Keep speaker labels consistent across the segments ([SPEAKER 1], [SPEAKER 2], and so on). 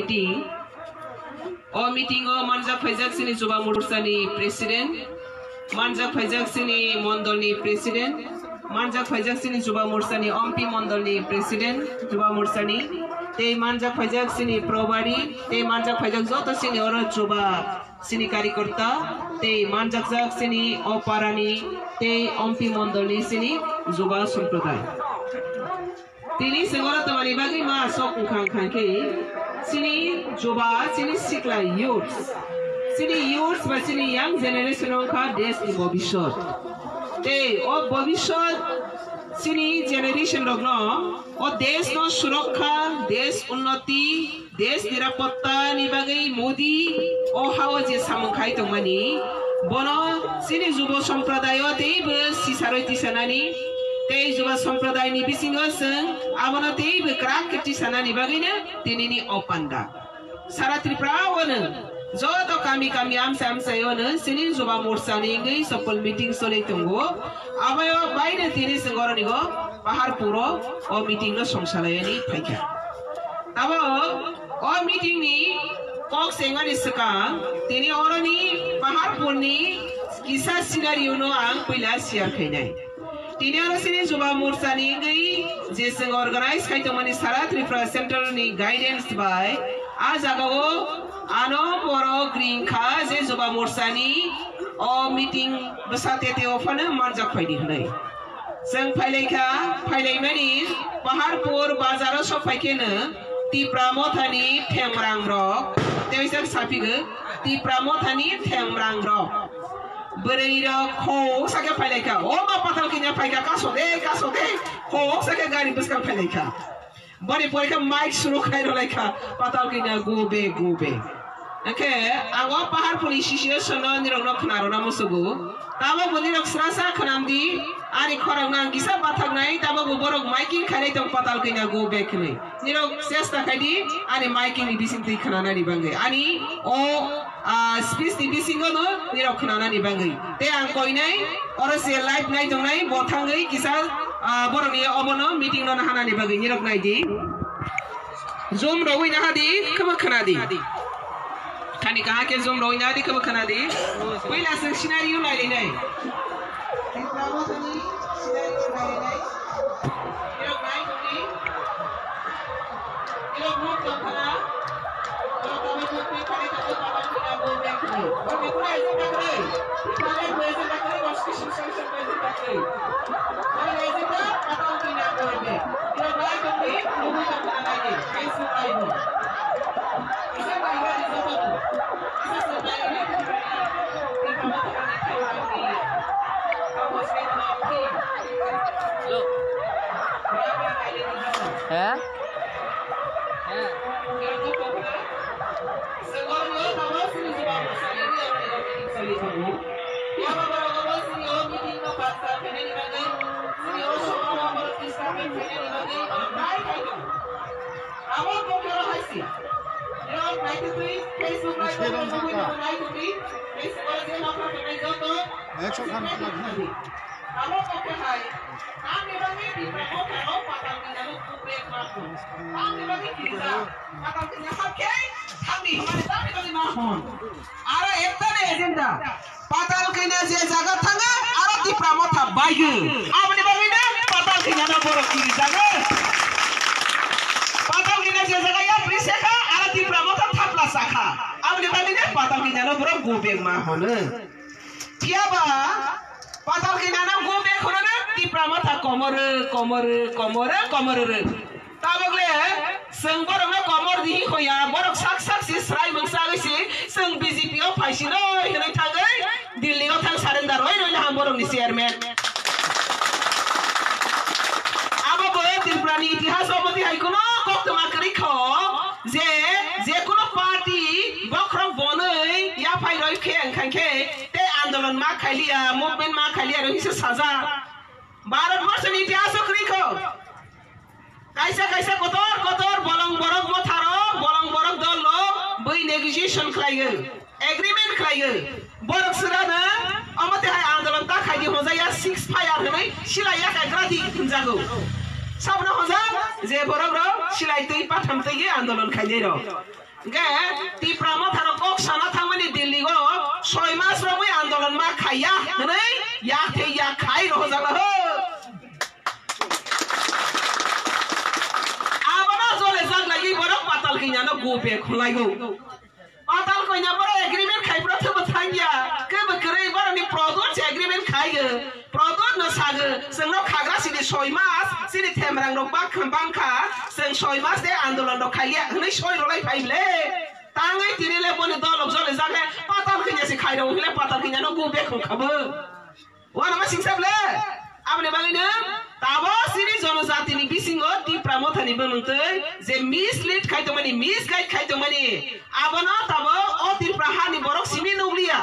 [SPEAKER 1] meeting o meeting o manjak faijak sini juba mursani president manjak faijak sini mondolni president manjak faijak sini juba mursani ompi mondolni president juba mursani tei manjak faijak sini probari tei manjak faijak joto sini oro juba sini karikorta tei manjak jak sini oparani tei ompi mondolni sini juba সম্প্রদায় তিনি সেগরা তোমারি বাকি মা সক খাং খাংকে sini coba sini sikla youths. Sini youths বা young generation ka দেশ ni ভবিষ্যৎ তে ও ভবিষ্যৎ sini generation রগ্ন ও দেশ ন সুরক্ষা দেশ উন্নতি দেশ নিরাপত্তা নিবাগৈ মোদি ও হাও যে সামখাই তংমানি বন sini যুব সম্প্রদায় তেইবো সিসারৈ তিসানানি ni opanda sara tripura wana joto kami kami am sam sayona sini juba morsa ni ngai sopol meeting sole tunggu abayo baine tini senggoro ni go pahar puro o meeting no songsalaya ni paika abo o meeting ni kok senga ni sekang tini orang ni pahar pur ni kisah sinario तिनीहरूसँग Yuva Morcha निगै जेसँग organise खाइतमनि सारा त्रिपुरा सेन्ट्रलनि guidance बाय आ जागाव आनो पर ग्रिंखा जे युवा मोर्चानि अ मिटिं बसाते ते अफानो मानजाक फैदि होनाय जों फैलायखा फैलायमानि पाहारपुर बाजाराव सफायखेनो तिप्रा मथानि थेमरां रक तेवजों साफिगो तिप्रा मथानि थेमरां रक breira ko sake peleka oma oh, patal ki nya peleka kaso de eh, kaso de eh. ko sake gari bus peleka bari poika mic shuru khair leka patal ki nya gobe gobe oke aga pahar polisi sih sono ni rokno khnaro namo sugu tamo bodi rok sra sa khnam di ari korang ngang gisa batak nai tamo bu borok miking kare tong patal kena go back nai. Nirong sesta kadi ani miking ni bising ti kenana di banggai. Ani o speech di bising no nirong kenana di banggai. Te ang koi nai oro se live nai tong nai botang ngai gisa borok ni omono meeting no nahana di banggai nirok nai di. Zoom rawi nahadi kema kenadi. खानी कहा के जोम रोइना दी कब खना दी पहिला से scenario लाइले नै Anthony, না হন আর একটানে এজেন্ডা পাতাল কিনা যে জায়গা থাকে আর দি প্রামথা বাইগে। আপনি বাকি না পাতাল কিনা না বড় কি জায়গা পাতাল কিনা যে জায়গা ইয়া প্রিসেখা আর দি প্রামথা থাপলা সাখা আপনি বাকি না পাতাল কিনা না বড় গোবে মা হন Tiaba, patal kinana go be khonana ti pramata komor komor komor komor ta bagle seng borok na komor di khoya borok sak sak si srai mangsa gisi seng BJP o phaisi no hinai thagai Delhi o thang surrender oi noi ham borok ni chairman abo bo Tripura ni ইতিহাস অবধি high কোনো কক্তমা করি খ যে যে কোনো party আন্দোলন মা খাইলিয়া মুভমেন্ট মা খাইলিয়া রহিছে সাজা। ভারতবর্ষের ইতিহাস করি খ কাইসা কাইসা কতর কতর বলং বরক মথারো, বলং বরক দল बै নেগোসিয়েশন খাইগো এগ্রিমেন্ট খাইগো বরক সুরানা অমতে হাই আন্দোলন তা খাইদি হজাইয়া সিক্স ফায়ার হनै সিলাইয়া কাইগ্রা দি খুনজাগো সাবনা হজা যে বরক র সিলাই তৈ পাঠাম তৈ আন্দোলন খাইলে র। গে, তি প্রাম থারো কক সানা থামানি দিল্লি গো। ছয় মাস রমই আন্দোলন মা খাইয়া নাই ইয়া থে ইয়া খাই রহ জালা হ। আবানা জলে জাগ লাগি বড় পাতাল কিনা না গো বে খলাই গো পাতাল কইনা বড় এগ্রিমেন্ট খাইব্রা থে বথাইয়া खाग्रा सिनि सय मास सिनि थेमरां रक बा खामबांखा जों सय मास दे आन्दोलन रक खाइया हनै सय रलाय फाइबले ताङै तिरिले बनि दलक जले जागे पाताल किनासे खाइरौ हले पाताल किनानो गोबे खुखाबो वाना मा सिंसाबले आबने बालिनो ताबो सिरि जनजातिनि बिसिङो टिप्रा मथानिबो नंतै जे मिसलिड खाइतोमानि मिस गाइड खाइतोमानि आबनो ताबो अ टिप्रा हानि बरक सिमि नौलिया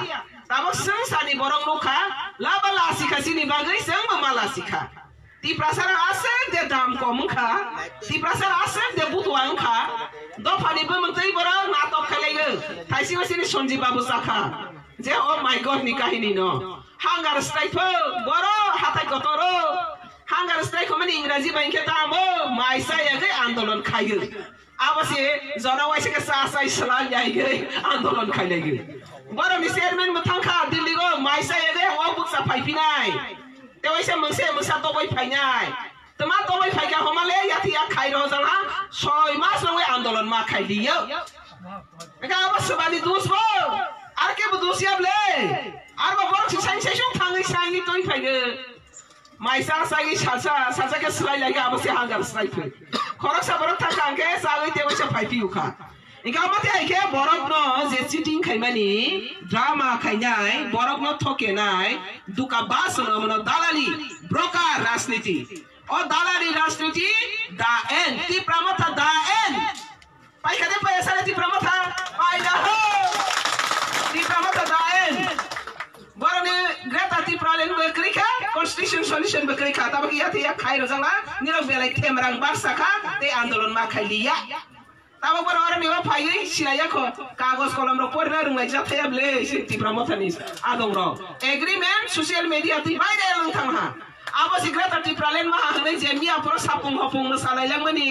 [SPEAKER 1] ताबो जों सानि बरक नखा लाबा लासिखा सिनि बागै जों माला सिखा Tiprasara asem de dam komunka. Tiprasara asem de butuanka. Do pani bumutei bora na top kalenge. Taisi wasini sonji babu saka. যে ও মাই গড নি কাহিনী ন হাঙ্গার স্ট্রাইক বড় হাতাই কত রো হাঙ্গার স্ট্রাইক মানে ইংরাজি ব্যাংকে দাম ও মাইসা এগে আন্দোলন খাইগে আবাসে জনওয়াইসেকে চা চাই সালাম যাইগে আন্দোলন খাইলাইগে বড় নি চেয়ারম্যান মথাংখা দিল্লি গো মাইসা এগে ও বুকসা ফাইফিনাই তেওয়াইছে মোনসে মোসা তবাই ফাইনাই তোমার তবাই ফাইকা হমালে ইয়াথিয়া খাই রহ জানা ছয় মাস নয় আন্দোলন মা খাই দিও এটা আবার সবানি দুসবো আর কে বুদুসিয়াবলে আর বা বড় সিসাই সেসব থাঙ্গি সাইনি তুই ফাইগে মাইসা সাইগি সাসা সাসা কে সলাই লাগে আবসে হাঙ্গার সলাই ফে খরক সাবর থাকা আঙ্কে সাগই তে ফাইপি উখা। ইকা আমাতে আইকে বরক ন যে চিটিং খাইমানি ড্রামা খাইনাই বরক ন ঠকে নাই দুকা বাস ন মন দালালি ব্রোকার রাজনীতি ও দালালি রাজনীতি দা এন তি প্রামথা দা এন পাইখানে পাইসারে তি প্রামথা পাইদা হো di pramata daen barani greta ti pralen bekrika constitution solution bekrika tabak iya ti ya khai rozanga niro belai temrang barsa kha te andolon ma kama bora ora mewa pai sila yako kagos kolam ro por na runga ja thaya ble se ti pramotanis adong ro agreement social media ti bai dai lang thang ha abo sikra ta ti pralen ma hane je mi apro sapung hopung na sala yang mani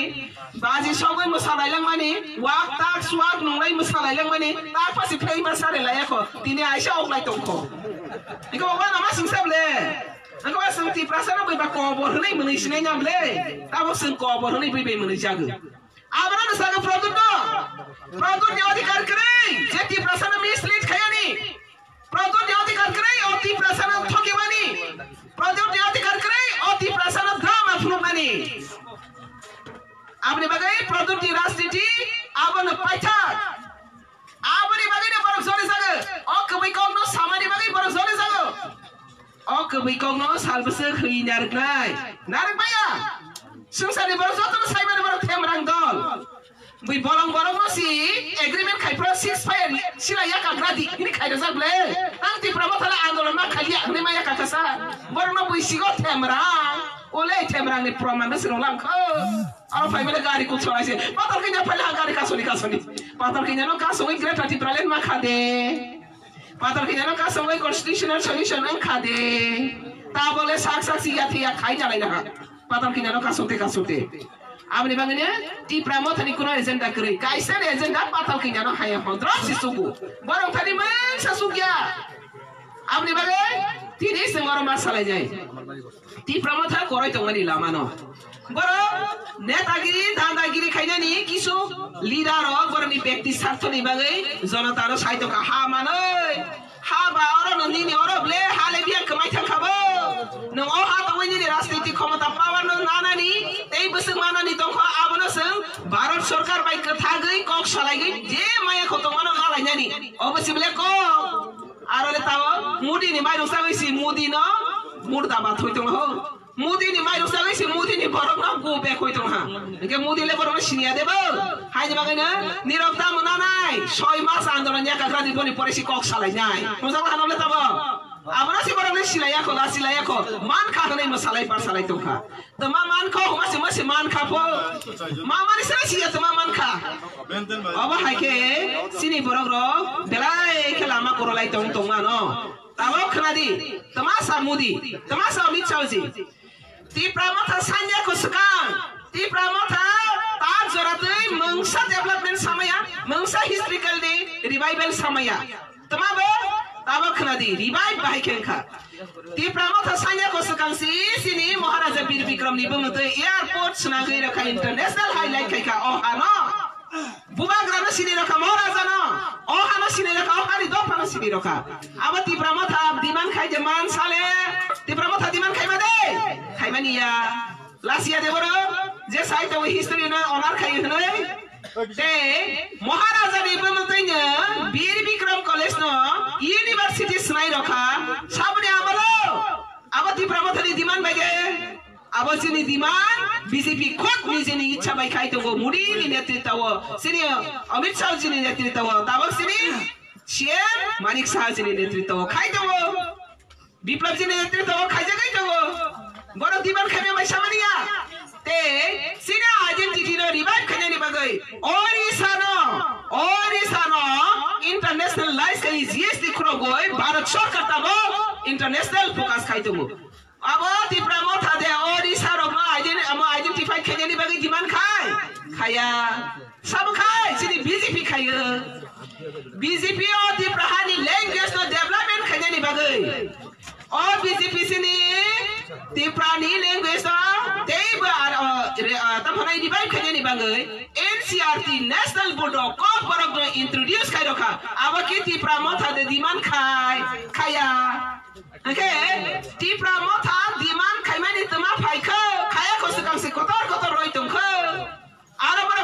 [SPEAKER 1] baji sogoi mo sala yang mani wak tak swak nungai mo sala yang mani tak pa si prei ma sare la yako tini aisha ok lai tongko iko wa na masung sable Angka wa sung ti prasara bai ba ko bor nei mani sinenya ble abo sung ko bor nei bai bai mani jagu አብረን ሰግ ፕሮዱዶ ፕሮዱድ ዲዮቲ ከርክረይ ጀቲ ፕረሰነ ሚስ ሊት ከየኒ ፕሮዱድ ዲዮቲ ከርክረይ ኦቲ ፕረሰነ ቶኪማኒ ፕሮዱድ ዲዮቲ ከርክረይ ኦቲ ፕረሰነ ድራማ ፍሉማኒ आपने Bagai product दी राष्ट्रीय आपने पहचान आपने बगई ने परम सोने सगे और कभी कौन सामान्य बगई परम सोने सगे और कभी कौन नो साल नरक लाय नरक भैया সংসারনি বরক যত সাইমানি বরক থেমরাং দল বই বরং বরং নসি এগ্রিমেন্ট খাইপ্র সিক্স ফায়ার সিলা ইয়াকা গ্রাদি ini খাইরা যাবলে আন্তি প্রমথলা আন্দোলন মা খালিয়া নে মায়া কাকাসা বরং ন বই সিগো থেমরাং ওলে থেমরাং ni প্রমাণ সিনো লামখো Ano pa imele gari ko tsora se. Patar kanya pala gari kasoni kasoni. Patar kanya no kasoni greta ti pralen makade. Patar kanya no kasoni constitutional solution ang kade. Ta bole sak sak siya tiya khai jalai na. Patar kanya no kasonte kasonte. Amni bangene ti pramo thani kuno agenda kri. Kaisan agenda patar kanya no haya hondro sisugu. Borong thani man sasugya. Amni bange tini sengoro masalah jai. Ti pramo thani korai tongani lama no. বড় নেতাগিরি দাদাগিরি খাইনানি কিছু leader হক নি ব্যক্তি স্বার্থ নিবাগে জনতার সাহিত্য হা মানে হা বা or Nandini or বলে হালে বিয়া কমাই থাকাবো নং অ হা তাওয়াইনি রাজনীতি ক্ষমতা পাওয়ার নং নানানি এই বসে মানা নি দংখ আবনো সং ভারত সরকার বাই কথা গই কক সলাই গই যে মায়া কত মানো নালাইনানি অবশ্যই বলে ক আর হলে তাও মুডি নি মাই রসা গইছি মুদি ন মুর্দা বাত হইতো হ মুদি নি মাই রসা গইছি মুদি নি বরং না গো বেক হইতো হা একে মুদি লে বরং সিনিয়া দেব। হাই যাবা না নীরব দাম না নাই। ছয় মাস আন্দোলন, একা গ্রাদি বনি পরে কক সালাই নাই মোজা হানলে তাব? আমরা সি বরং সিলাইয়া কো লা সিলাইয়া কো মান খা নাই মসালাই পার সালাই তো খা। তো মা মান খো মাসি মাসি মান খা পো। মা মানি সারা সিয়া তো মা মান খা। অবা হাইকে সিনি বরং র বেলাই খেলা মা করলাই তং তং মা ন। তাও খানাদি tamasa mudi tamasa mitchauzi ti pramata sanya ko sukang ti pramata তার জরাতে মংসা ডেভেলপমেন্ট সামায়া মংসা হিস্ট্রিক্যাল ডে রিভাইভাল সামায়া তোমাবে তাবা খনাদি রিভাইভ বাহাই খেংখা তি প্রামথা সাইয়া কোসকাংসি সিনি মহারাজা বীর বিক্রম নি বংতে এয়ারপোর্ট সুনাগৈ রাখা ইন্টারন্যাশনাল হাইলাইট খাইখা ও হানো ও হানো সিনি রাখা ও হারি দো ফানো সিনি রাখা আবার তি প্রামথা দিমান খাই যে মান সালে তি প্রামথা দিমান খাইমা দে খাইমা নিয়া লাসিয়া দেবর যে সাইতে ওই হিস্ট্রি না অনার খাই হনই te মহারাজা নিবমতৈন্য বীর বিক্রম কলেজ ন ইউনিভার্সিটি স্নাই রখা সাবনে আমলো আবতি প্রমথনি দিমান বাইগে আবসিনি দিমান বিজেপি খোদ নিজেনি ইচ্ছা বাই খাই তো মুড়িনি নেতৃত্ব সিনি অমিত শাহ জিনি নেতৃত্ব তাবক সিনি সিএম মানিক শাহ জিনি নেতৃত্ব খাই তো বিপ্লব জিনি নেতৃত্ব খাই জাগাই তো বড় দিমান খাইবে মাই সামানিয়া te sina identity no revive kanya ni bagay orisa no orisa no international lies kay GST krogoy bharat sarkar tabo international focus khai tumo abo ti pramot hade orisa खाया। सब खाए सिर्फ़ बीजेपी खायो बीजेपी और दी प्रहानी language नो development खाने नि बगै। और बीजेपी सिनि दी प्रहानी लैंग्वेज नो देब आर तफनाई नि बाय खाने नि बगै। एनसीआरटी नेशनल बोर्ड ऑफ़ कॉप बरक नो इंट्रोड्यूस खाइ रखा। अब के ती प्रमोथा दे दिमान खाय खाया। ओके? ती प्रमोथा दिमान खाइमानि तमा फाइखो खाया खसु कमसे कतर कतर रोइ तुमखो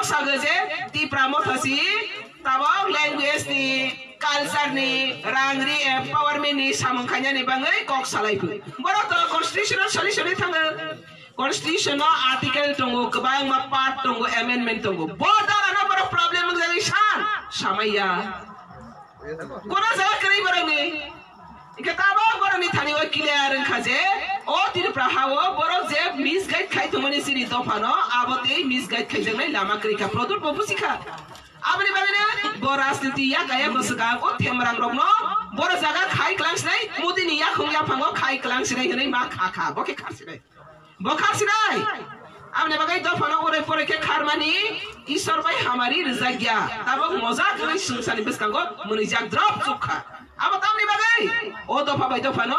[SPEAKER 1] sage je ti pramotha si tabok language ni culture ni rangri empowerment ni samangkhanya ni bangai kok salai pu borok to constitutional solution ni thanga constitution no article tongo kabang ma part tongo amendment tongo bodar ana baro problem ngai shan samaya kona jaga kari barang ni ikataba baro ni thani wa clear khaje je misguide khai tomani siri dofano abote misguide khai jangai lama kri ka product bobu sikha abni babine bo রাজনীতি ya gaya gosga o temrang rok no boro jaga khai klangs nai mudi ni ya khongya phango khai klangs nai hnai ma kha kha boke khasi nai বখার সিনাই আপনি বাগাই দফানো ওরে পরে কে খারমানি ঈশ্বর ভাই হামারি রিজাগিয়া তাবো মজা করে সুনসানি বিসকাঙ্গো মুনি জাগ দ্রপ চুখা আবার তামনি বাগাই ও দফা বাই দফানো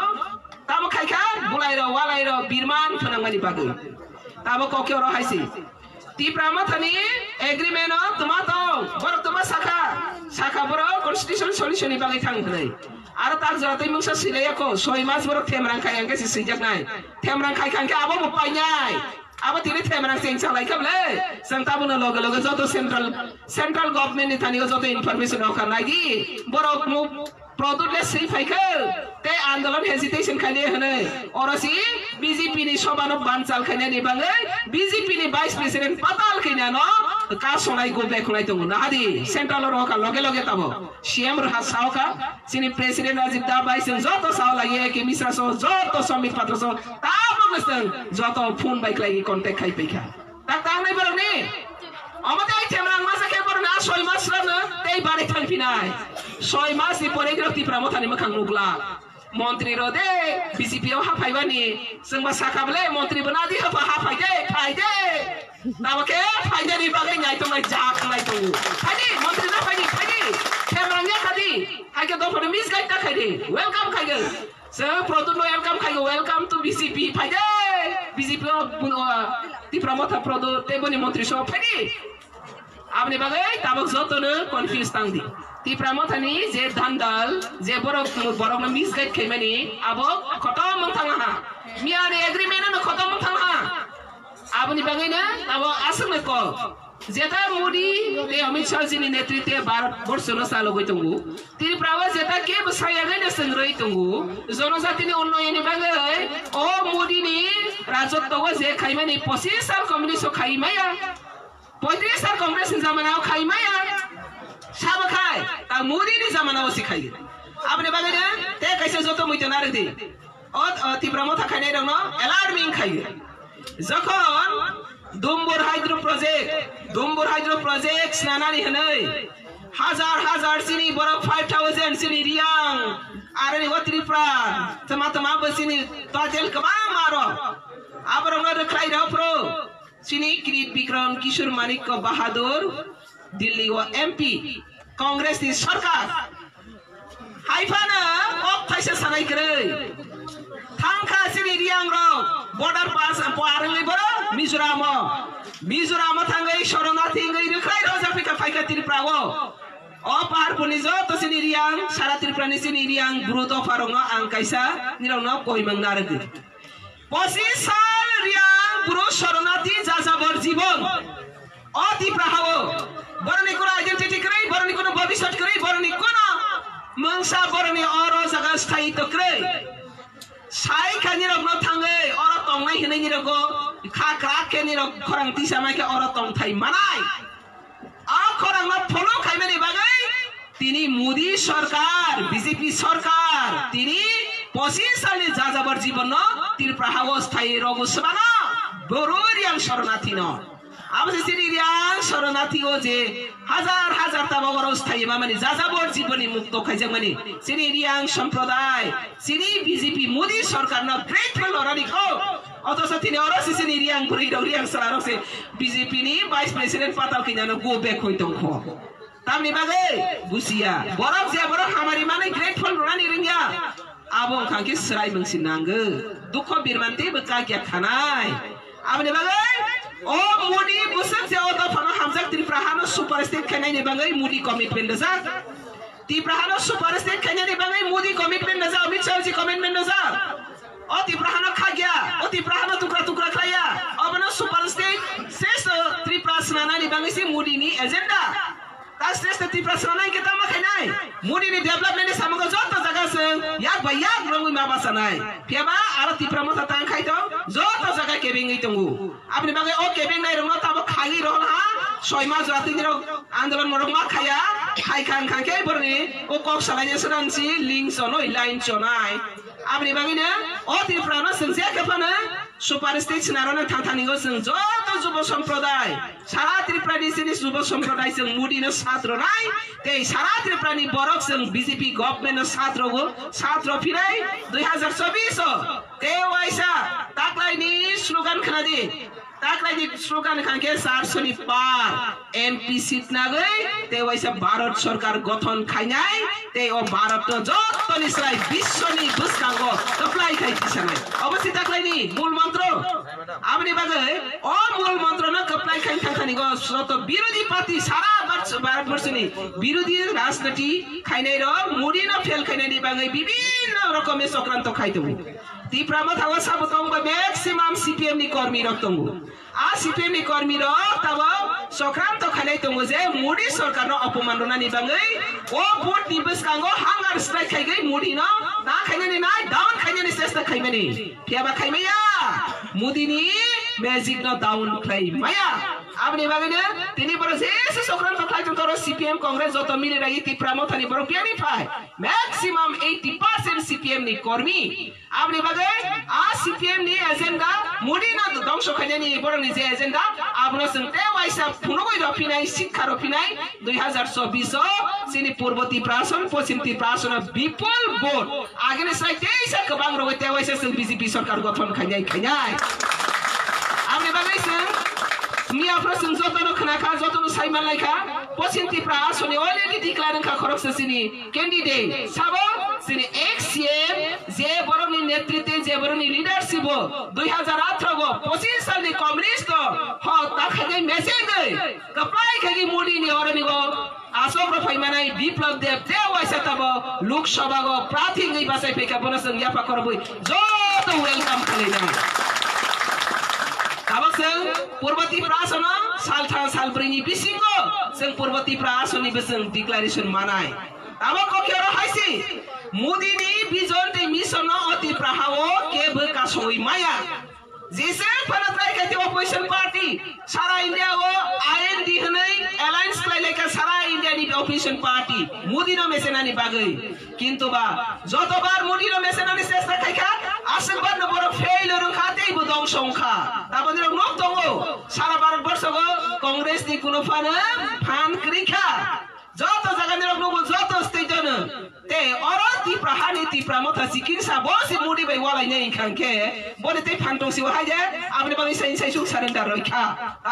[SPEAKER 1] তাবো খাইখা বুলাই র ওয়ালাই র বীরমান ফনাঙ্গানি বাগাই তাবো ককে ওর হাইছি তি প্রামাথানি এগ্রিমেন্ট তোমা তো বড় তোমা শাখা। শাখা বড় কনস্টিটিউশন সলিউশন বাগাই থাং নাই। আর তার জরাতে মুসা সিলাই ako ছয় মাস বড় থেমরাং খাই আঙ্কে সিজাক নাই। থেমরাং খাই খাঙ্কে আবো মো পাই নাই। আবো তিনি থেমরাং সেং চালাই কাবলে। जों তাবুনা লগে লগে যত সেন্ট্রাল সেন্ট্রাল গভর্নমেন্ট নি থানি যত ইনফরমেশন হকা নাগি বড় মু প্রদুলে সেই ফাইখে তে আন্দোলন হেজিটেশন খাইনে হনে অরসি বিজেপি নি সবানো বানচাল খাইনে নি বাঙে বিজেপি নি ভাইস প্রেসিডেন্ট পাতাল খাইনা ন কা সনাই গো বেখনাই দङ নাহাদি সেন্ট্রাল রকা লগে লগে তাব CM Raha সাওকা Sini president Ajit the by जों যত সাও লাগে কে মিশ্রা সহ যত শ্রমিক পাত্র সহ তা বগসন যত ফোন বাইক লাগি কন্টাক্ট খাই পাইখা তা তা নাই বরং নি আমাদের এই থেমরাং মাসে কে বরং না ছয় মাস রানো তেই বাড়ি থাকবি নাই সই মাসি পরে গ্রতি প্রামথানি মখান নুগলা মন্ত্রী রদে বিজেপি ও হা পাইবানি সঙ্গবা সাকা বলে মন্ত্রী বনা দি হা হা পাইদে পাইদে নামকে পাইদে রি বাগাই নাই তো মাই যা খলাই তো পাইদে মন্ত্রী না পাইদে পাইদে ক্যামেরা নিয়ে খাদি হাইকে দো পরে মিস গাইতা খাইদে ওয়েলকাম খাইগে সে প্রদুন নো ওয়েলকাম খাইগে ওয়েলকাম টু বিজেপি পাইদে বিজেপি ও তি প্রমথা প্রদু তেবনি মন্ত্রী সব পাইদে আপনি বাগাই তাবক যতন কনফিউজ তাং দি যে ধান্দাল যে বড় বড় মিস গাইড খাইমানি আবো কত মন্থাং হা মিয়ানি এগ্রিমেন্ট ন কত মন্থাং হা আপনি বাগে না আবো আসলে ক যেটা মোদি তে অমিত শাহ জিনি নেতৃত্বে ভারতবর্ষ ন সালো গই তঙ্গু তিনি প্রাবা যেটা কে বসায়াগে না সংরই তঙ্গু জনজাতিনি উন্নয়ন বাগে ও মোদি নি রাজত্ব যে খাইমানি 25 সাল কমিউনিস্ট খাইমায়া পঁয়ত্রিশ সাল কংগ্রেস জামানাও খাই মায়া সব খায়। তা মোদির জামানাও শিখাই আপনি বাগানে তে কাইসে যত মুইতে না রেদি অত তীব্র মথা খাইনে রং অ্যালার্মিং খাইয়ে যখন দুম্বুর হাইদ্রো প্রজেক্ট দুম্বুর হাইদ্রো প্রজেক্ট স্নানানি হनै হাজার হাজার সিনি বড় ফাইভ থাউজেন্ড সিনি রিয়াং, আর ত্রিপুরা তোমা তোমা বসিনি তাজেল কমা মারো আবার আমরা খাই রাও প্রো। সিনি ক্রিত বিক্রম, কিশোর বাহাদুর दिल्ली व एमपी कांग्रेस नि सरकार हाइफानो अफ फाइसा सानाय करै थांखा सिनि रियां रं बॉर्डर पास पारंगै बरो मिजोराम मिजोराम थांगै शरणार्थी गै रखै रोजा फिका फाइका त्रिपुराओ अ पाहार पुनि ज तो सिनि रियां सारा त्रिपुरानि सिनि रियां ब्रुत फारंग आं काइसा निरावनो कय मंगना रगै পঁচিশ সাল রিয়াং পুরো শরণার্থী যাযাবর জীবন অতি প্রাহাও বরণি কোনো আইডেন্টিটি করে বরণি কোনো ভবিষ্যৎ করে বরণি কোন মংসা বরণি অর জায়গা স্থায়িত্ব করে সাই খানি রগ থাঙ্গে অর তংনাই হিনাই নি রগ খা ক্রা কে নি রগ খরাং তিসা মাইকে অর তং থাই মানাই। আ খরাং ফলো খাইমেনি বাগাই। তিনি মোদী সরকার, বিজেপি সরকার, তিনি পঁচিশ সালে যাযাবর জীবন ত্রিপুরা অস্থায়ী রঘুসমান বড়িয়াং শরণার্থী ন আমাদের সিরিয়াং শরণার্থী যে হাজার হাজার তাবাবর অস্থায়ী মানে যাযাবর জীবনী মুক্ত খাইছে মানে। সিরিয়াং সম্প্রদায় সিরি বিজেপি, মোদী সরকার ন গ্রেটফুল লড়ানি খো অথচ তিনি অরসি সিনি রিয়াং পুরি রিয়াং সারা রসে বিজেপি নি ভাইস প্রেসিডেন্ট পাতাল কিনানো গো ব্যাক হইতো খো তামনি বাগে বুসিয়া বরফ যে বরফ হামারি মানে গ্রেটফুল লড়ানি রিঙ্গা abo kangke serai mengsi nangge dukho birmanti beka kya khanai abne bagai ob mudi busak se odo fano hamzak tri prahano super state kenya ni bangai mudi commitment za ti prahano super state kenya ni bangai mudi commitment za amit shah ji commitment za ओ तिप्रहानो खा गया ओ तिप्रहानो टुकड़ा टुकड़ा खाया अब ना super state शेष त्रिप्रासना निबांगिसी मोदी एजेंडा ni ত্রিপুরা শ্রনাই কে তামা খাই নাই মুনি নি ডেভেলপমেন্ট এ সামগ্র যত জায়গা আছে ইয়াক বা ইয়াক রঙ্গুই মা বাসা নাই ফেবা আর ত্রিপুরা মথা তাং খাই তো যত জায়গা কেবিং এই তঙ্গু আপনি বাগে ও কেবিং নাই রঙ্গ তাবো খালি রহন হা ছয় মাস রাতে আন্দোলন মরক মা খায়া খাই খান খান কে বরনি ও কক সালাইনে সরানসি লিং সনই লাইন চনাই আপনি বাগে না ও ত্রিপুরা না সেনসিয়া কেফানা সুপারস্টিক নারনে থাথানি গেছেন যত যুব সম্প্রদায়। সারা ত্রিপ্রাণী জিনিস যুব সম্প্রদায় যেন মুডিন ছাত্র নাই। তেই সারা ত্রিপ্রাণী বরফ যেন বিজেপি গভর্নমেন্টের ছাত্র গো, ছাত্র ফিরাই। দুই হাজার চব্বিশ তেও আইসা তাকলাই নি স্লোগান খানা দিয়ে তাকলাইনি স্লোগান খানকে সারসনি পার এমপি সিট নাগৈ তে ওয়াইসা ভারত সরকার গঠন খাইনাই তে ও ভারত যতনি সাই বিশ্বনি বুসকাঙ্গ তপ্লাই খাই দিছানাই অবশ্যই তাকলাইনি মূল মন্ত্র। আপনি বাগে ও মূল মন্ত্র না কপ্লাই খাই থাকানি গো সত বিরোধী পার্টি সারা ভারতবর্ষনি বিরোধী রাজনীতি খাইনাই র, মুড়ি না ফেল খাইনাই বাগে বিভিন্ন রকমের চক্রান্ত খাইতবু દીપરામાં થવા સાબુતંગ મેક્સિમમ સીપીએમ ની કર્મી રક્તંગુ આ સીપીએમ ની કર્મી રક્તવ સક્રાંત ખાલે તંગુ જે अपमान સરકારનો અપમાન રોના નિબાંગઈ ઓ બોટ નિબસ કાંગો હાંગર સ્ટ્રાઇક ખાઈ ગઈ મોડી નો ના ખાઈને ને ના ડાઉન ખાઈને ને સેસ્તા ખાઈને ને ફેબા ખાઈને યા મોદી ની મેજિક નો ડાઉન ખાઈ માયા আপনি বাগানে তিনি বড় শেষ সংক্রান্ত খাইতেন করো সিপিএম কংগ্রেস যত মিলে রাখি ত্রিপুরা মথানি বড় পিয়ানি পায়। ম্যাক্সিমাম এইটি পার্সেন্ট সিপিএম নি কর্মী। আপনি বাগে আ সিপিএম নি এজেন্ডা মুডি না ধ্বংস খাইনে নি বড় নিজে এজেন্ডা আপনার সঙ্গে ওয়াইসা ফুনগই রফিনাই শিক্ষা রফিনাই দুই হাজার চব্বিশ চিনি পূর্ব ত্রিপ্রাসন পশ্চিম ত্রিপ্রাসন বিপুল ভোট। আগে সাই তেইশা গোবাং রগতে ওয়াইসা বিজেপি সরকার গঠন খাইনাই খাইনাই আপনি বাগাইছেন मियाफ्रा जों जतन खोनाखा जतन साइमान लायखा पश्चिम त्रिपुरा आसनि अलरेडि डिक्लार खा खरकसे सिनि कैंडिडेट साबो सिनि एक्स सीएम जे बरनि नेतृत्व जे बरनि लिडारशिप 2018 गो 25 सालनि कम्युनिस्ट ह ताखागै मेसेज गै कप्लाइ खागि मुडी नि अरनि गो आसोक र फाइमानाय विप्लव देव ते वाइसा तब लोकसभा गो प्रार्थी गै बासाइ फेका बनसं याफा करबुइ जत welcome खालाइनाय Mudini vision te mission oti prahao ke bekasoi জিসের ফেরতাই খাইতে অপোজিশন পার্টি সারা ইন্ডিয়া ও আইএন দি হনই অ্যালায়েন্স লাইলেকা সারা ইন্ডিয়া নি অপোজিশন পার্টি। মোদি নো মেসেনানি বাগই। কিন্তু বা, যতবার মোদি নো মেসেনানি চেষ্টা খাইখা আসলবার নো বড় ফেইল রু খাতেই বদম সংখ্যা। তারপরে ভারতবর্ষ কংগ্রেস নি কোনো ফান ফান ক্রিখা। যত জায়গা নিরক নব যত স্টেজন তে অরতি প্রহানিতি ত্রিপুরা মথা সিকিন সাবো সি মুডি বাই ওয়ালাই নেই খানকে। বলে তে ফান্টং সিও হাই যে আপনি বাকি সাইন সাই সুখ সারেন্ডার রইখা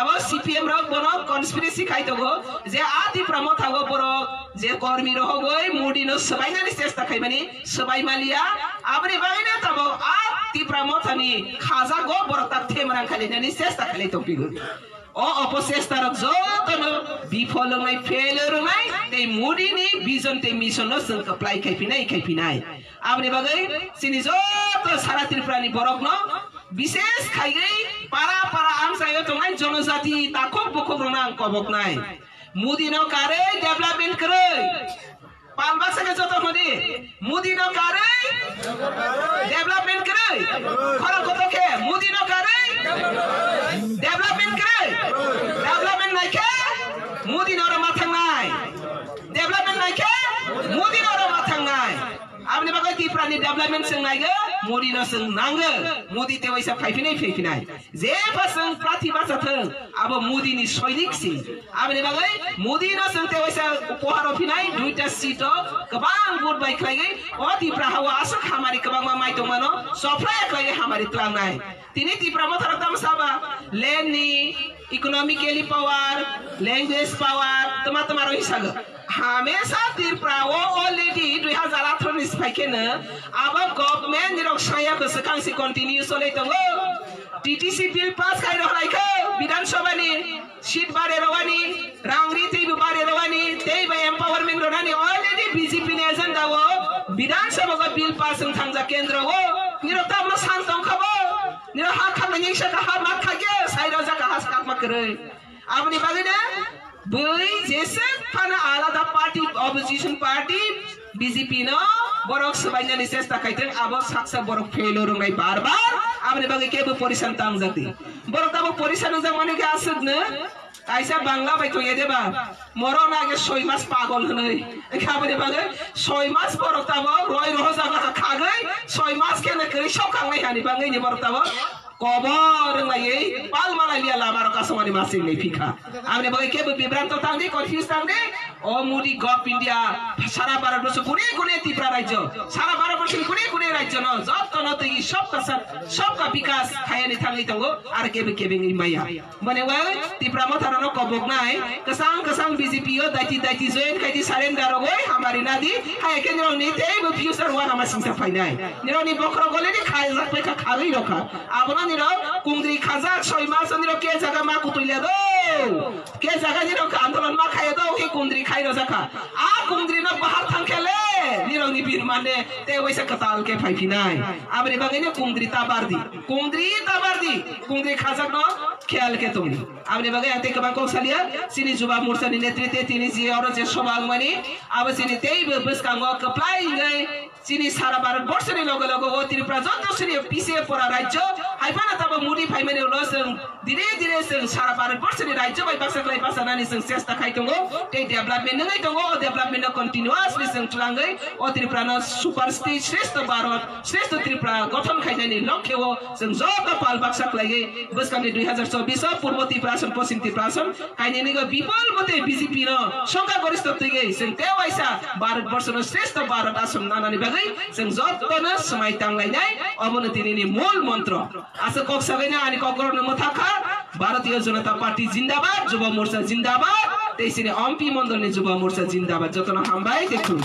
[SPEAKER 1] আবার সিপিএম রক বন কনস্পিরেসি খাইতো গো যে আ ত্রিপুরা মথা গো বড়, যে কর্মী রহ গই, মুডি নো সবাই নানি চেষ্টা খাইবানি সবাই মালিয়া, আপনি বাকি না তাবো আ ত্রিপুরা মথানি খাজা গো বড় তার থেমরাং খালি নানি চেষ্টা খালি তো পিগু o অপচেষ্টার যতন বিফল নাই ফেলর মুডিনি, বিজন তেই মিশন जों এপ্লাই খাইফিনাই খাইফিনাই আপনি বাগै সিনি যত সারা ত্রিপুরানি বরক বিশেষ খাইগै পারা পারা আমসায় তংনাই জনজাতি তাকক বকক রনাং কবক নাই মুদিন কারে ডেভেলপমেন্ট করে পালবাসাকে যত হদি মুদিন কারে? ডেভেলপমেন্ট করে? খর কত কে? মুদিন কারে? ডেভেলপমেন্ট করে? ডেভেলপমেন্ট নাই খে মুদিন ওরা মাথা নাই। ডেভেলপমেন্ট নাই খে মুদিন ওরা आमने बगै तिफ्रानि डेभलपमेन्ट सोंनायगो मोदीनो सोंनांगो मोदी तेवैसा फैफिनै फैफिनाय जेफा सों प्रतिभा जाथों आबो मोदीनि सैनिक सिं आमने बगै मोदीनो सों तेवैसा उपहार होफिनाय दुइटा सीटो गोबां गुड बाय खलायगै अ तिफ्रा हावा आसा खामारि गोबां मा माइतो मानो सफ्रा खलायगै खामारि त्लांनाय तिनि तिफ्रा मथरक दाम साबा लेननि इकोनॉमिकली पावर लैंग्वेज पावर तमा तमारो हिसाब हमेशा तिरप्रावो ऑलरेडी दुई हज़ार आठ 2018 निस्पाइकेनो अब गवर्नमेंट निरक्षाया गोसोखांसि कंटिन्यू सोलै दङ टीटीसी बिल पास विधानसभा खाइरहनायखौ विधानसभानि सीट बारायरवानि रांरि तैबो बारायरवानि तैबो एम्पावरमेंट रनानि ऑलरेडी बीजेपी ने एजेंडा हो विधानसभा बिल पास थांजा केंद्र वो। निरता मसान दंखाबो ni har kham ni se ka har mat kha ge sai ra ja ka has ka ma kre apni bagine বই জেসে খানা আলাদা পার্টি অপোজিশন পার্টি বিজেপি ন বরক সবাইনি চেষ্টা খাইতেন আবো সাকসা বরক ফেল রঙাই বারবার আপনি বাকি কেবো পরিশান তাং জাতি বরক তাবো পরিশান যা মানে আসেন না কাইসা বাংলা বাইতো এদেবা মরণ আগে ছয় মাস পাগল হনই। খাবারে বাগে ছয় মাস বরতাবো রয় রহ জাগা খাগৈ ছয় মাস কেনে কই সব খাংনাই হানি বাঙ্গৈ নি বরতাবো কবর নাই পাল মালাই লিয়া লামার কাসমানি মাসি নেই ফিখা আপনি বাগে কেবে বিভ্রান্ত তাংদি কনফিউজ তাংদি ও মুডি গভ ইন্ডিয়া, সারা ভারতবর্ষ কোনে কোনে ত্রিপুরা রাজ্য। সারা ভারতবর্ষ কোনে কোনে রাজ্য ন যত নতই সব কা সব কা বিকাশ খায়ানি থাঙ্গি তঙ্গো আর কেবে কেবে নি মাইয়া। মানে ওই ত্রিপুরা মথারনো কবক নাই। কাসাং কাসাং বিজেপি ও দাইতি দাইতি জয়েন খাইতি সারেন্ডার ওই হামারি নাদি। হাই কেন্দ্র নি তেই ফিউচার ওয়ান আমার সিংসা ফাইনাই নিরনি বক্র গলে নি খাই যাক পেকা খারই রখা আবনা নির কুংদ্রি খাজা ছয় মাস নির কে জায়গা মা কুতুইলে দো। কে জায়গা নির আন্দোলন মা খাই দো কে কুংদ্রি খাই রজাকা আ কুংদ্রি ন বাহার থাংখেলে নিরনি বীর মানে তে ওইসা কাতাল কে ফাইফিনাই আবরে বাগাইনে কুংদ্রি তাবারদি কুংদ্রি তাবারদি কুংদ্রি খাজাক ন খেয়াল কে তুমি আপনি বাগে এতে কেমন কৌশলিয়া সিনি যুবা মোর্চানি নেতৃত্বে তিনি যে অর যে সবাং মানে আব সিনি তেই বসকাঙ্গ কপ্লাই গই চিনি সারা ভারতবর্ষের লগে লগে ও ত্রিপুরা যত শ্রী পিছিয়ে পড়া রাজ্য হাইফানা তাবো মুড়ি ফাইমেনে হলো धीरे धीरे जों सारा भारतवर्षनि राज्य बाय बासाख्लाय बासानानै जों सेस्था खायदोङो दै डेभलपमेन्ट नङै दङ डेभलपमेन्ट कन्टिनिउसलि जों थुलाङै अ त्रिपुरानो सुपार स्टेट श्रेष्ठ भारत श्रेष्ठ त्रिपुरा गठन खायनायनि लक्ष्यआव जों जब पाल बासाख्लायै बोसकामनि दुई हाजार चौबिस पूर्व त्रिपुरासन पश्चिम त्रिपुरासन खायनायनिगो विपुल मते बिजेपि न সংখ্যাগরিষ্ঠ থেকে जों তেও আইসা भारतवर्षनो श्रेष्ठ भारत आसम नानानि बागै जों जत्तनो समायतांलायनाय अवनतिनि मूल मन्त्र आसा कक्सागैना अनि ककरो नमथाखा ভারতীয় জনতা পার্টি জিন্দাবাদ, যুব মোর্চা জিন্দাবাদ তেইশে অম্পি মন্ডলী যুব মোর্চা জিন্দাবাদ। যত না হামবাই দেখুন।